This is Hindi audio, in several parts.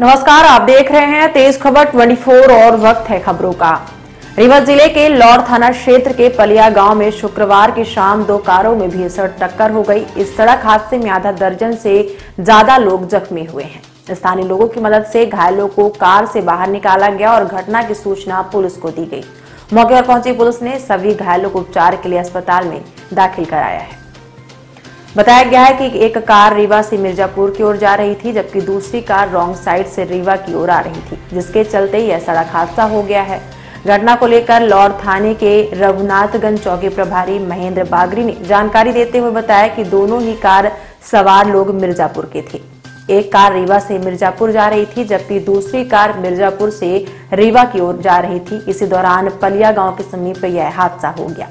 नमस्कार, आप देख रहे हैं तेज खबर 24 और वक्त है खबरों का। रीवा ज़िले के लौर थाना क्षेत्र के पलिया गाँव में शुक्रवार की शाम दो कारों में भीषण टक्कर हो गई। इस सड़क हादसे में आधा दर्जन से ज़्यादा लोग जख्मी हुए हैं। स्थानीय लोगों की मदद से घायलों को कार से बाहर निकाला गया और घटना की सूचना पुलिस को दी गई। मौके पर पहुँची पुलिस ने सभी घायलों को उपचार के लिए अस्पताल में दाखिल कराया है। बताया गया है कि एक कार रीवा से मिर्जापुर की ओर जा रही थी, जबकि दूसरी कार रॉन्ग साइड से रीवा की ओर आ रही थी, जिसके चलते यह सड़क हादसा हो गया है। घटना को लेकर लौर थाने के रघुनाथगंज चौकी प्रभारी महेंद्र बागरी ने जानकारी देते हुए बताया कि दोनों ही कार सवार लोग मिर्जापुर के थे। एक कार रीवा से मिर्जापुर जा रही थी, जबकि दूसरी कार मिर्जापुर से रीवा की ओर जा रही थी। इसी दौरान पलिया गाँव के समीप यह हादसा हो गया।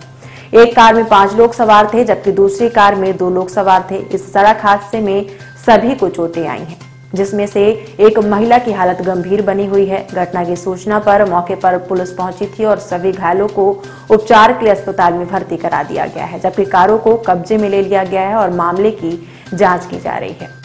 एक कार में पाँच लोग सवार थे, जबकि दूसरी कार में दो लोग सवार थे। इस सड़क हादसे में सभी को चोटें आई हैं, जिसमें से एक महिला की हालत गंभीर बनी हुई है। घटना की सूचना पर मौके पर पुलिस पहुँची थी और सभी घायलों को उपचार के लिए अस्पताल में भर्ती करा दिया गया है, जबकि कारों को कब्जे में ले लिया गया है और मामले की जाँच की जा रही है।